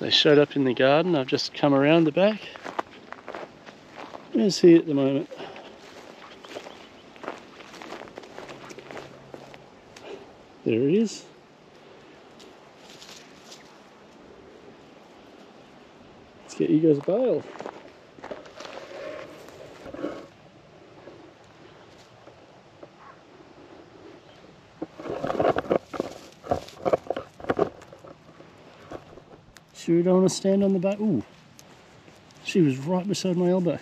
They showed up in the garden. I've just come around the back. Where's he at the moment? There he is. Let's get you guys a bale. Sure you don't want to stand on the back? Ooh, she was right beside my elbow.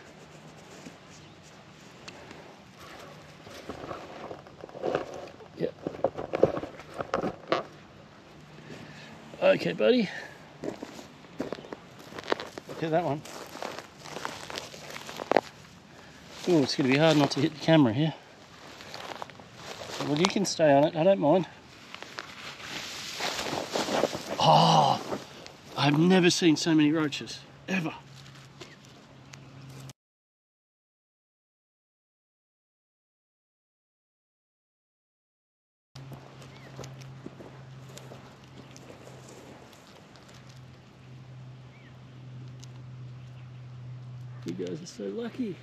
Yep. Okay, buddy. Look at that one. Oh, it's going to be hard not to hit the camera here. Well, you can stay on it. I don't mind. Oh, I've never seen so many roaches, ever. You guys are so lucky.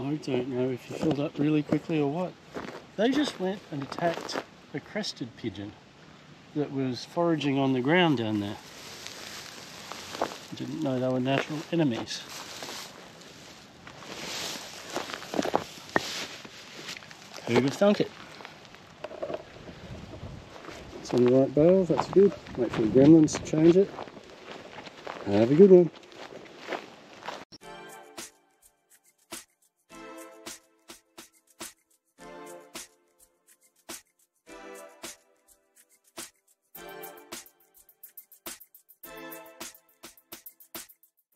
I don't know if you filled up really quickly or what. They just went and attacked a crested pigeon that was foraging on the ground down there. Didn't know they were natural enemies. Who'd have thunk it? It's on the right bale, that's good. Wait for the gremlins to change it. Have a good one.